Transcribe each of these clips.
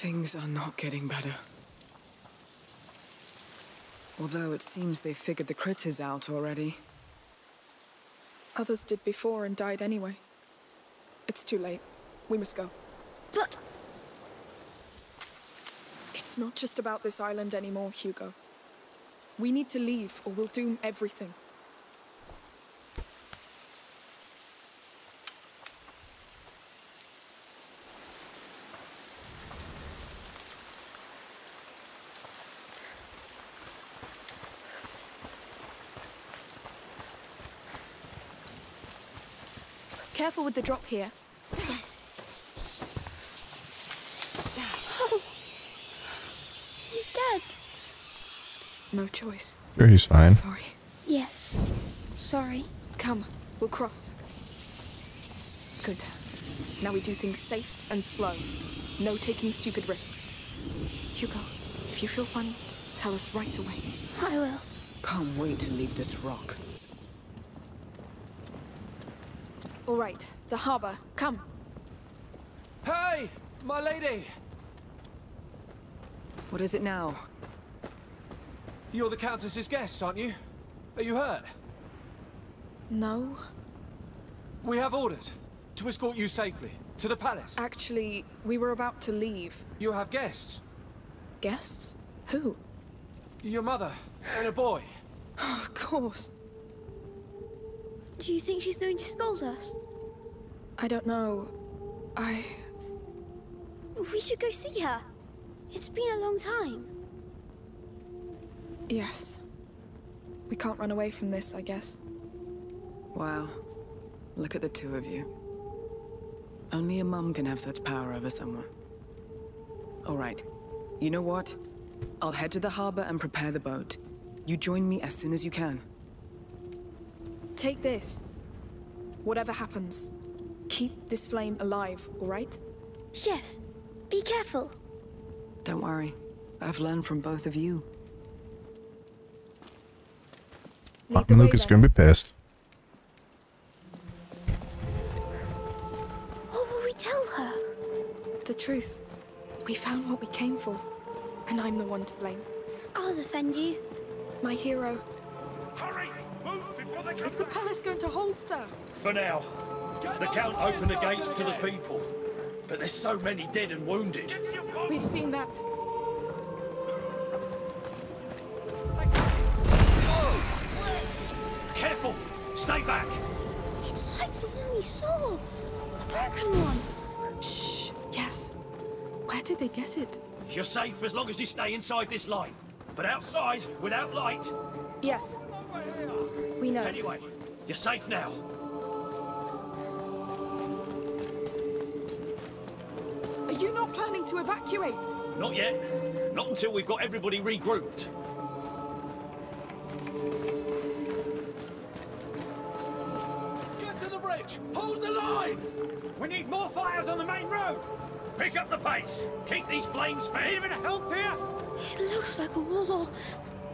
Things are not getting better. Although it seems they've figured the critters out already. Others did before and died anyway. It's too late. We must go. But It's not just about this island anymore, Hugo. We need to leave or we'll doom everything. Careful with the drop here. yes. Oh. He's dead. No choice. Sure, he's fine. Sorry. Yes. Sorry. Come, we'll cross. Good. Now we do things safe and slow. No taking stupid risks. Hugo, if you feel funny, tell us right away. I will. Can't wait to leave this rock. All right, the harbor. Come. Hey, my lady! What is it now? You're the Countess's guests, aren't you? Are you hurt? No. We have orders to escort you safely to the palace. Actually, we were about to leave. You have guests. Guests? Who? Your mother and a boy. Of course. Do you think she's going to scold us? I don't know. I. We should go see her. It's been a long time. Yes. We can't run away from this, I guess. Wow. Look at the two of you. Only a mum can have such power over someone. All right. You know what? I'll head to the harbor and prepare the boat. You join me as soon as you can. Take this. Whatever happens, keep this flame alive, all right? Yes. Be careful. Don't worry. I've learned from both of you. Lead Fucking the way Lucas then. gonna be pissed. What will we tell her? The truth. We found what we came for. And I'm the one to blame. I'll defend you. My hero. Is the palace going to hold, sir? For now. The Count opened the gates to the people. But there's so many dead and wounded. We've seen that. Careful! Stay back! It's like the one we saw. The broken one. Shh. Yes. Where did they get it? You're safe as long as you stay inside this light. But outside, without light. Yes. We know. Anyway, you're safe now. Are you not planning to evacuate? Not yet. Not until we've got everybody regrouped. Get to the bridge! Hold the line! We need more fires on the main road! Pick up the pace. Keep these flames fed. Even help here? It looks like a war.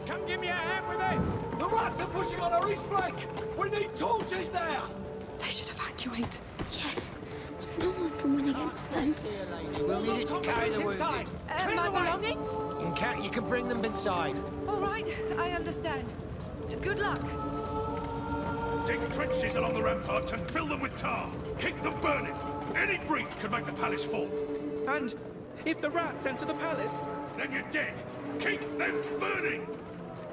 Come give me a hand with this! The rats are pushing on our east flank! We need torches there! They should evacuate. Yes. No one can win against them. We'll need it to carry the wounded. Uh, my belongings? You can, you can bring them inside. All right, I understand. Good luck. Dig trenches along the ramparts and fill them with tar. Keep them burning. Any breach could make the palace fall. And if the rats enter the palace? Then you're dead. Keep them burning.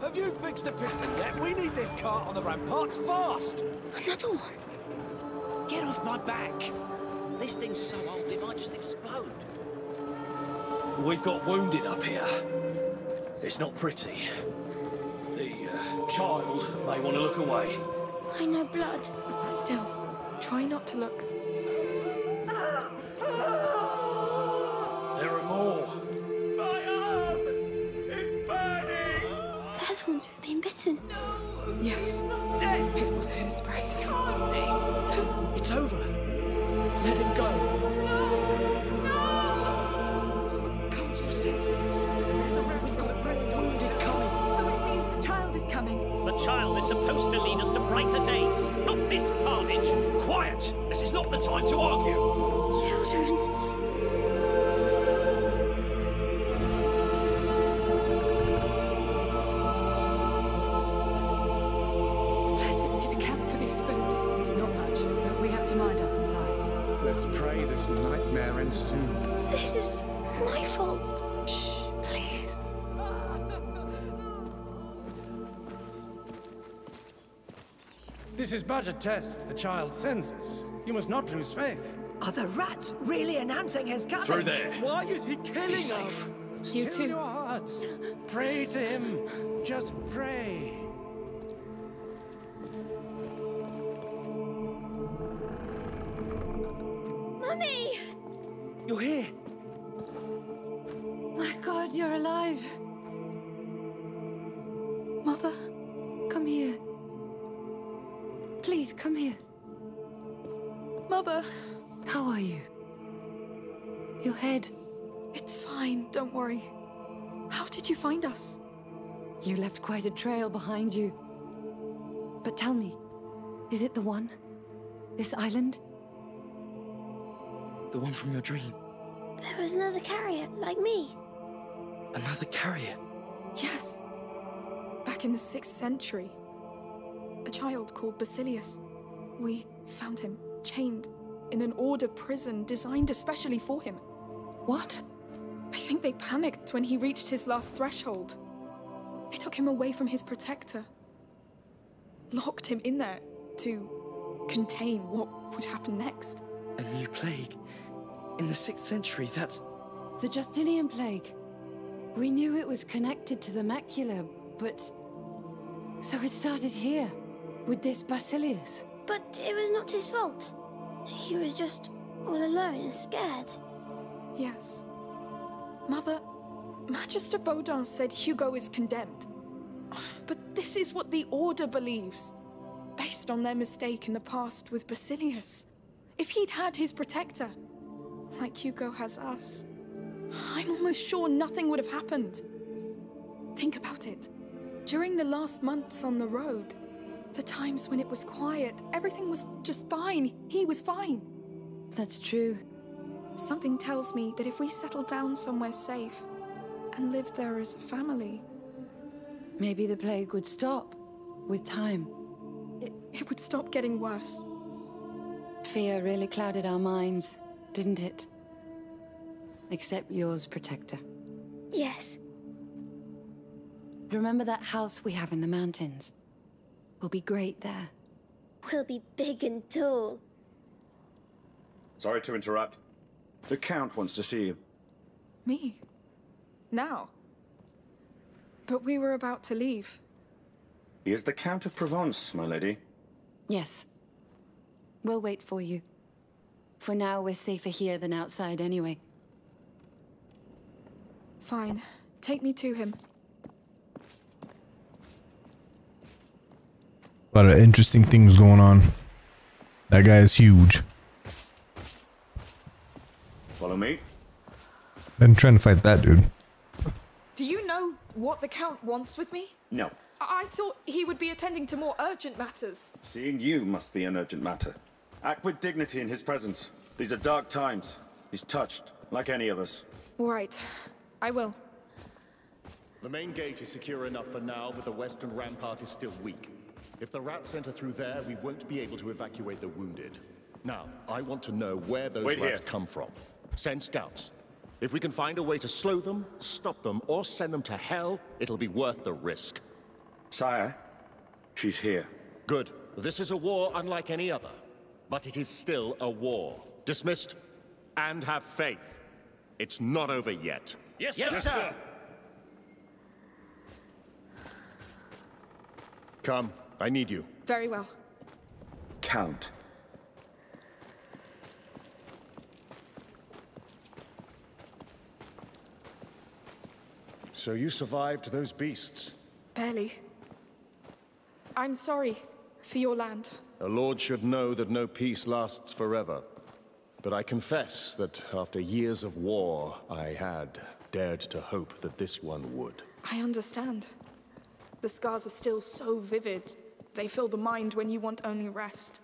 Have you fixed the piston yet? We need this cart on the ramparts fast! Another one. Get off my back. This thing's so old, it might just explode. We've got wounded up here. It's not pretty. The uh, child may want to look away. I know blood. Still, try not to look. Quiet! This is not the time to argue. Children. This is but a test, the child's senses. You must not lose faith. Are the rats really announcing his coming? Through there. Why is he killing us? You Still too. your hearts. Pray to him. Just pray. Mummy! You're here. My god, you're alive. Please, come here. Mother, how are you? Your head. It's fine, don't worry. How did you find us? You left quite a trail behind you. But tell me, is it the one? This island? The one from your dream. There was another carrier, like me. Another carrier. Yes. Back in the 6th century. A child called Basilius. We found him chained in an order prison designed especially for him. What? I think they panicked when he reached his last threshold. They took him away from his protector. Locked him in there to contain what would happen next. A new plague. In the 6th century, that's... The Justinian plague. We knew it was connected to the macula, but. So it started here, with this Basilius. But it was not his fault. He was just all alone and scared. Yes. Mother, Magister Vaudin said Hugo is condemned. But this is what the Order believes, based on their mistake in the past with Basilius. If he'd had his protector, like Hugo has us, I'm almost sure nothing would have happened. Think about it. During the last months on the road, the times when it was quiet, everything was just fine. He was fine. That's true. Something tells me that if we settle down somewhere safe and live there as a family, Maybe the plague would stop with time. it, it would stop getting worse. Fear really clouded our minds, didn't it? Except yours, Protector. Yes. Remember that house we have in the mountains? We'll be great there. We'll be big and tall. Sorry to interrupt. The Count wants to see you. Me? Now? But we were about to leave. He is the Count of Provence, my lady. Yes. We'll wait for you. For now, we're safer here than outside anyway. Fine. Take me to him. A lot of interesting things going on. That guy is huge. Follow me. Been trying to fight that dude. Do you know what the Count wants with me? No. I, I thought he would be attending to more urgent matters. Seeing you must be an urgent matter. Act with dignity in his presence. These are dark times. He's touched, like any of us. All right. I will. The main gate is secure enough for now, but the western rampart is still weak. If the rats enter through there, we won't be able to evacuate the wounded. Now, I want to know where those Wait rats here. come from. Send scouts. If we can find a way to slow them, stop them, or send them to hell, it'll be worth the risk. Sire, she's here. Good. This is a war unlike any other. But it is still a war. Dismissed? And have faith. It's not over yet. Yes, Yes, sir. sir. Come, I need you. Very well. Count. So you survived those beasts. Barely. I'm sorry for your land. A lord should know that no peace lasts forever. But I confess that after years of war, I had dared to hope that this one would. I understand. The scars are still so vivid. They fill the mind when you want only rest.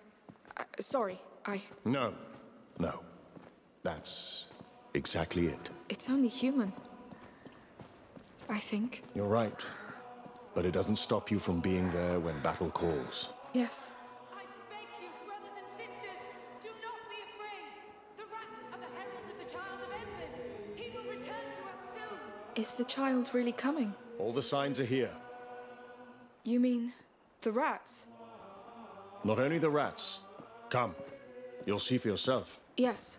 Uh, sorry, I. No, no. That's exactly it. It's only human. I think. You're right. But it doesn't stop you from being there when battle calls. Yes. I beg you, brothers and sisters, do not be afraid. The rats are the heralds of the Child of Endless. He will return to us soon. Is the child really coming? All the signs are here. You mean the rats? Not only the rats. Come. You'll see for yourself. Yes.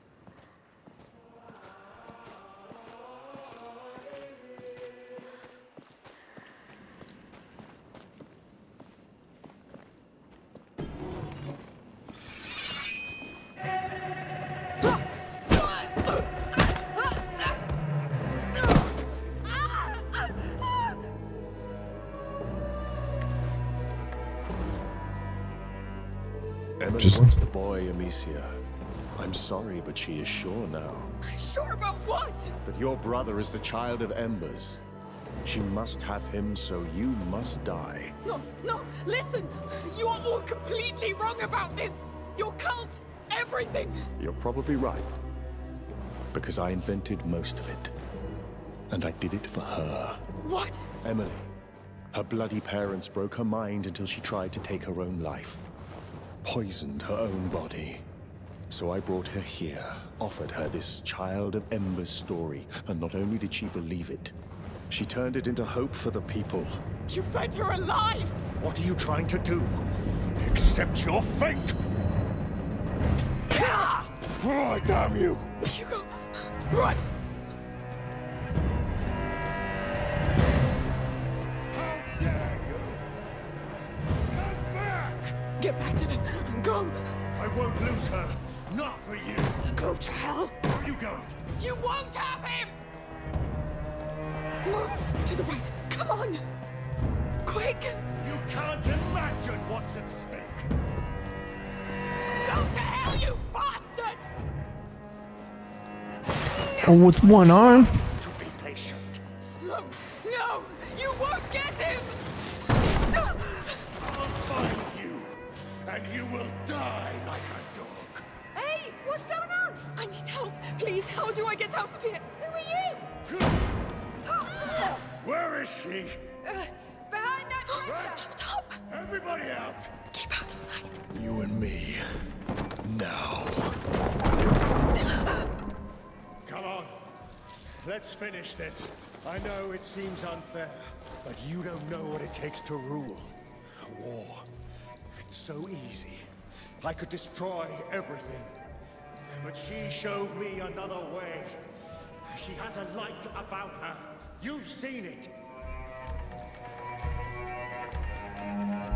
Just- wants the boy, Amicia. I'm sorry, but she is sure now Sure about what? that your brother is the child of Embers. She must have him, so you must die. No, no, listen! You are all completely wrong about this! Your cult, everything! You're probably right. Because I invented most of it. And I did it for her. What? Emily. Her bloody parents broke her mind until she tried to take her own life. Poisoned her own body. So I brought her here, offered her this Child of Embers story, and not only did she believe it, she turned it into hope for the people. You fed her alive! What are you trying to do? Accept your fate! Ah! Oh, damn you! Hugo, run! Get back to them! I won't lose her! Not for you! Go to hell! Where are you going? You won't have him! Move to the right! Come on! Quick! You can't imagine what's at stake! Go to hell, you bastard! Oh, with one arm? Out of here? Who are you? Where is she? Uh, behind that tractor! Shut up! Everybody out! Keep out of sight. You and me. Now. Come on. Let's finish this. I know it seems unfair, but you don't know what it takes to rule. War. It's so easy. I could destroy everything. But she showed me another way. She has a light about her. You've seen it.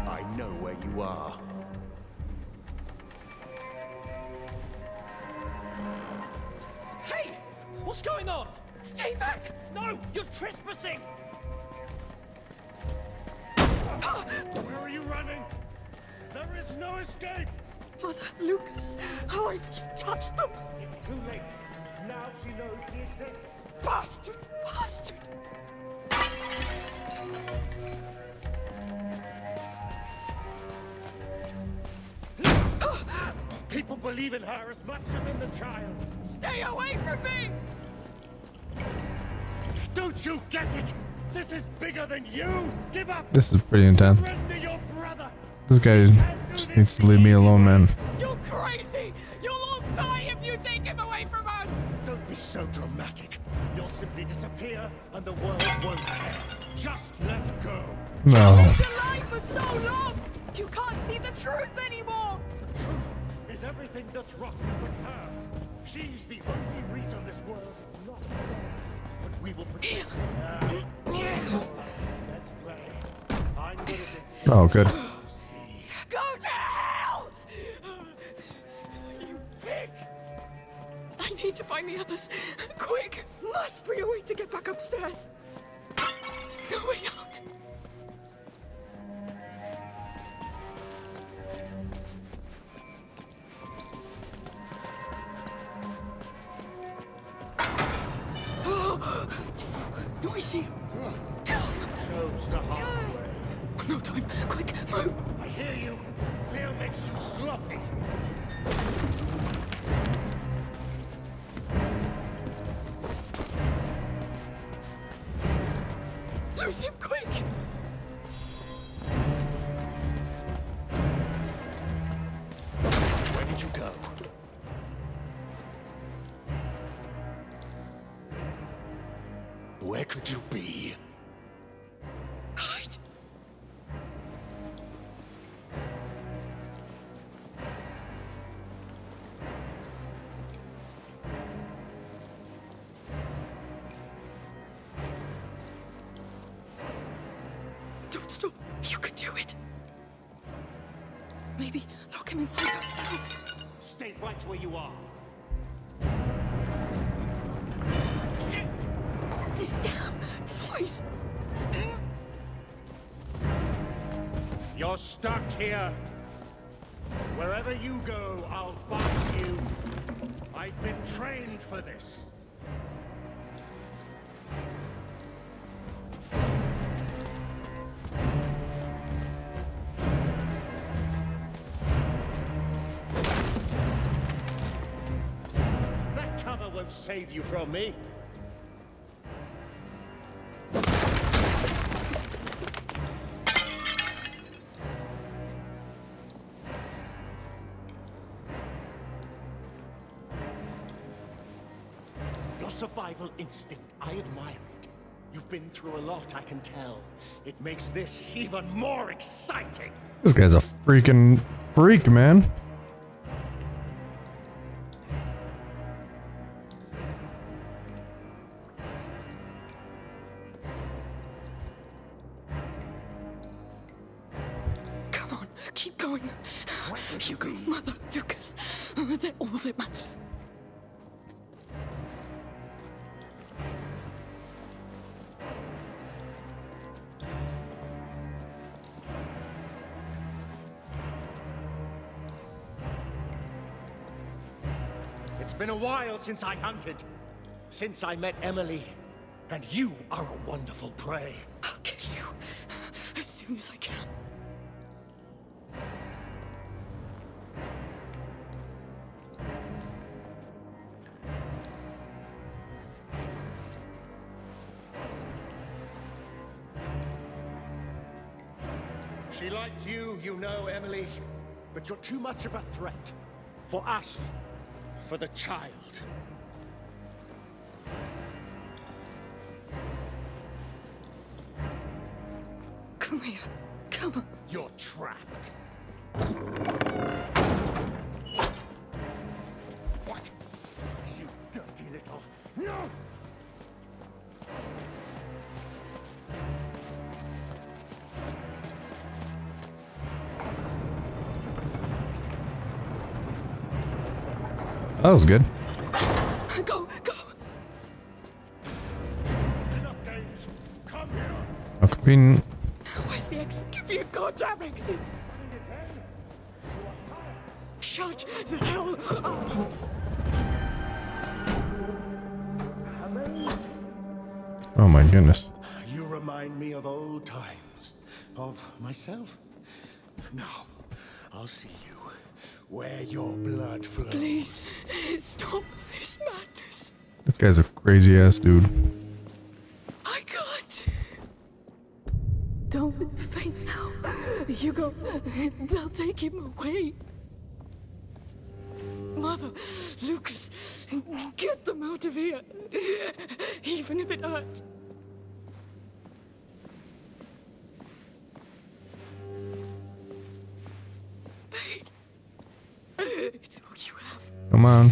I know where you are. Hey! What's going on? Stay back! No! You're trespassing! Where are you running? There is no escape! Mother, Lucas, how I least touched them! It's too late. Bastard! Bastard! People believe in her as much as in the child. Stay away from me! Don't you get it? This is bigger than you. Give up. This is pretty intense. Your. This guy just needs to leave me alone, man. No. You've been lying for so! You can't see the truth anymore! Is everything that's rotten with her? She's the only reason this world is not. But we will protect her. Let's play. I'm good at this. Oh, good. Go to hell! You pig! I need to find the others. Quick! Must be a way to get back upstairs. No way out. You could do it. Maybe lock him inside those cells. Stay right where you are. This damn noise. You're stuck here. Wherever you go, I'll find you. I've been trained for this. Save you from me. Your survival instinct, I admire it. You've been through a lot, I can tell. It makes this even more exciting. This guy's a freaking freak, man. Since I met Emily. And you are a wonderful prey. I'll kill you as soon as I can. She liked you, you know, Emily. But you're too much of a threat. For us. For the child. Was good. Go, go. Enough games. Come here. How convenient. Where's the exit? Give me a goddamn exit. Shut the hell up. Oh my goodness. You remind me of old times. Of myself. Now, I'll see you where your blood flows. Please, stop this madness. This guy's a crazy ass dude. I can't. Don't faint now. Hugo, they'll take him away. Mother, Lucas, get them out of here. Even if it hurts. It's all you have. Come on.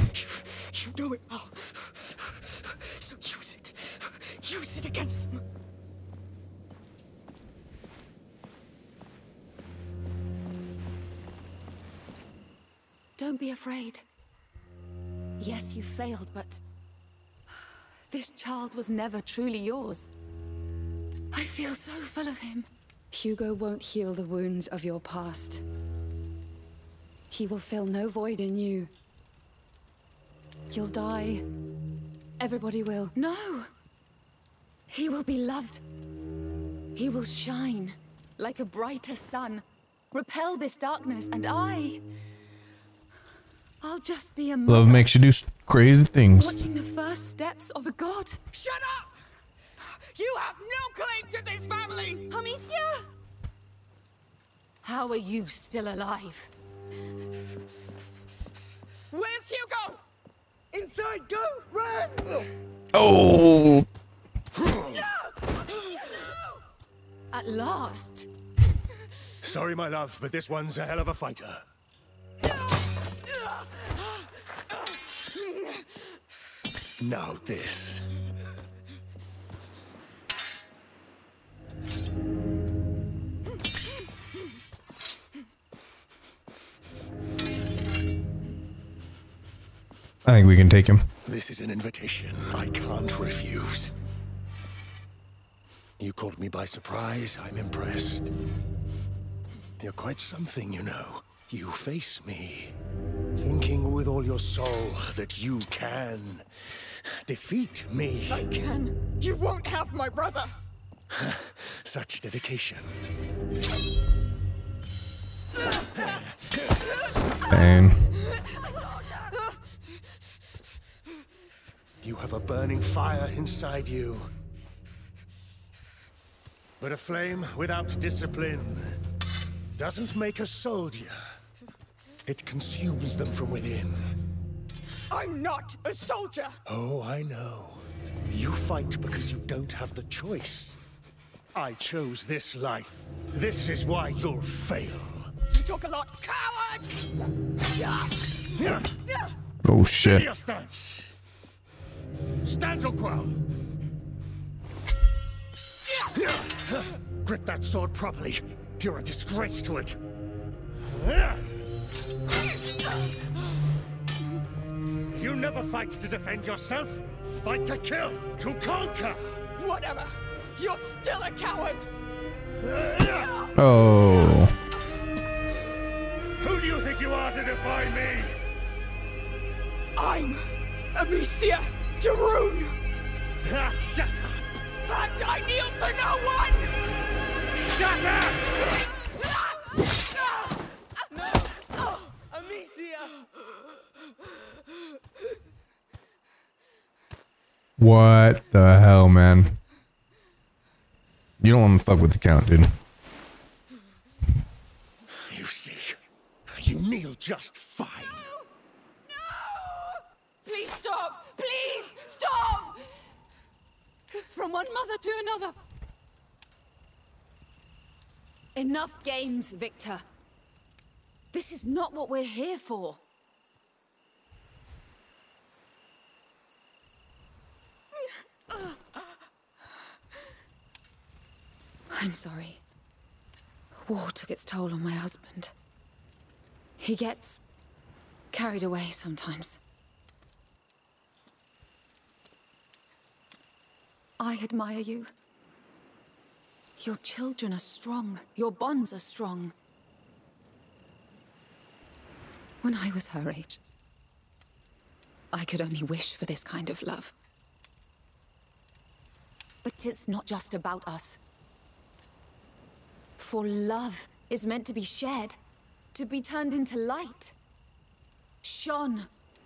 You know it well. So use it. Use it against them. Don't be afraid. Yes, you failed, but this child was never truly yours. I feel so full of him. Hugo won't heal the wounds of your past. He will fill no void in you. You'll die. Everybody will. No! He will be loved. He will shine like a brighter sun, repel this darkness, and I. I'll just be a mother. Love makes you do crazy things. Watching the first steps of a god. Shut up! You have no claim to this family! Amicia! How are you still alive? Where's Hugo? Inside, go, run! Oh! At last. Sorry, my love, but this one's a hell of a fighter. Now this. I think we can take him. This is an invitation I can't refuse. You caught me by surprise. I'm impressed. You're quite something, you know. You face me, thinking with all your soul that you can defeat me. I can. You won't have my brother. Such dedication. Bane. You have a burning fire inside you. But a flame without discipline doesn't make a soldier. It consumes them from within. I'm not a soldier. Oh, I know. You fight because you don't have the choice. I chose this life. This is why you'll fail. You talk a lot. Coward! Oh shit. Steady your stance. Stand your ground. Grip that sword properly. You're a disgrace to it. You never fight to defend yourself. Fight to kill, to conquer. Whatever. You're still a coward. Oh. Who do you think you are to defy me? I'm Amicia de Rune. Ah, shut up. And I kneel to no one. Shut up! No! Amicia! What the hell, man? You don't want to fuck with the count, dude. You see, you kneel just fine. Please stop! Please stop! From one mother to another. Enough games, Victor. This is not what we're here for. I'm sorry. War took its toll on my husband. He gets carried away sometimes. I admire you. Your children are strong. Your bonds are strong. When I was her age, I could only wish for this kind of love. But it's not just about us. For love is meant to be shared, to be turned into light. Shone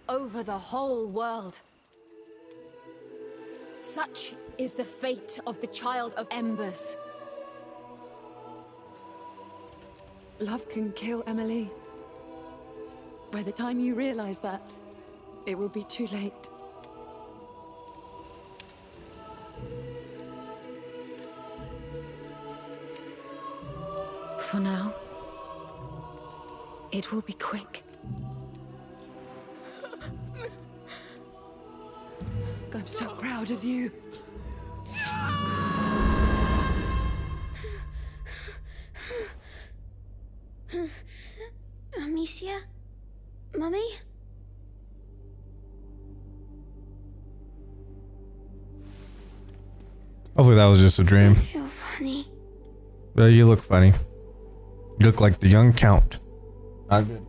over the whole world. Such is the fate of the Child of Embers. Love can kill Emily. By the time you realize that, it will be too late. For now, it will be quick. I'm so proud of you. Amicia? Mummy? Hopefully that was just a dream. I feel funny. Well, you look funny. You look like the young count. Not good,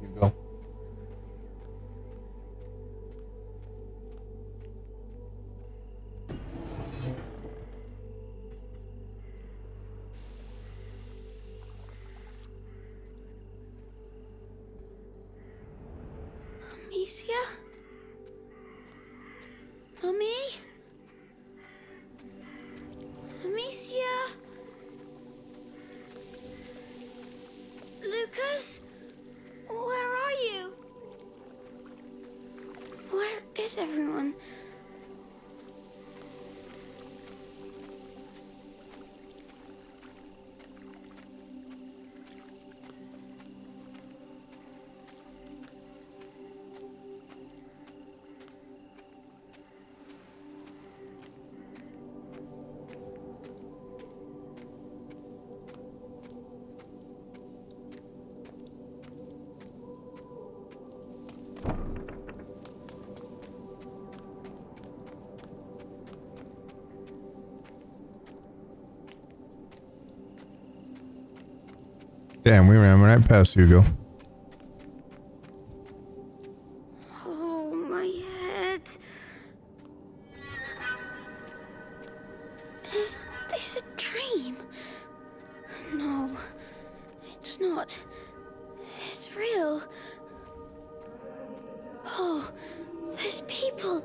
is everyone? Damn, we ran right past Hugo. Oh, my head. Is this a dream? No, it's not. It's real. Oh, there's people.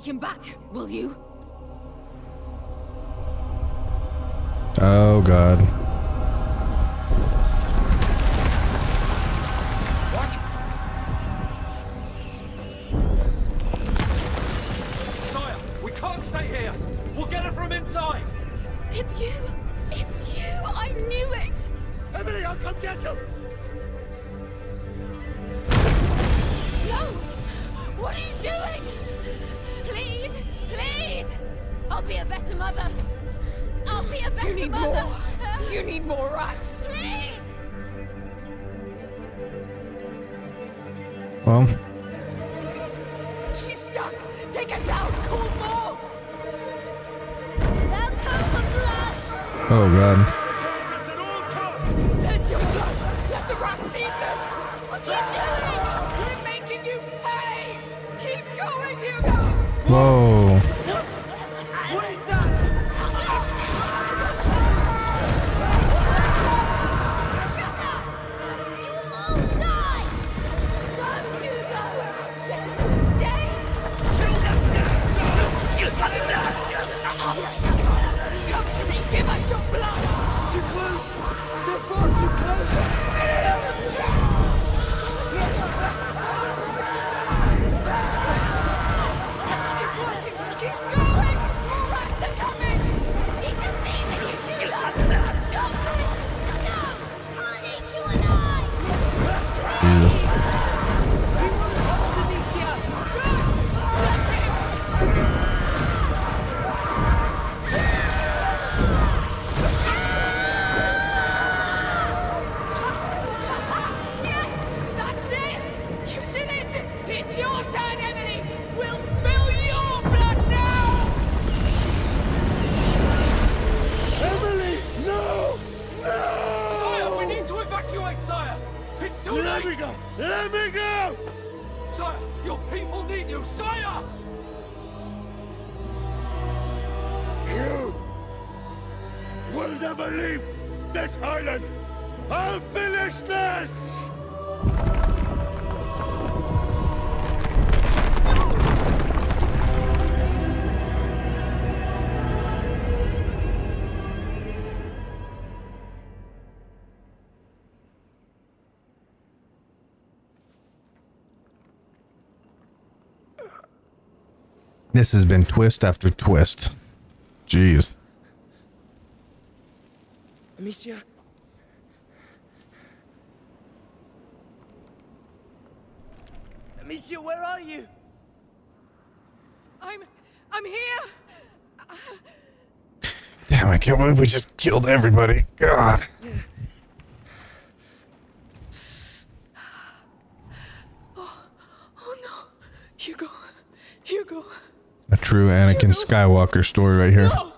Take him back, will you? Oh god. What? Sire, we can't stay here. We'll get her from inside. It's you. It's you. I knew it. Emily, I'll come get you. No. What are you doing? Please, please. I'll be a better mother. I'll be a better You need mother. more. You need more rats. Please. Well, She's stuck. Take her down. Call more. They'll come for blood. oh god. Whoa. It's your turn, Emily. We'll spill your blood now. Emily! No! No! Sire, we need to evacuate, sire. It's too Let late. me go! Let me go! Sire, your people need you, sire. You will never leave this island! I'll finish this! This has been twist after twist. Jeez. Amicia? Amicia, where are you? I'm, I'm here. Damn, I can't believe we just killed everybody. God. Oh no, Hugo, Hugo. A true Anakin Skywalker story right here. No,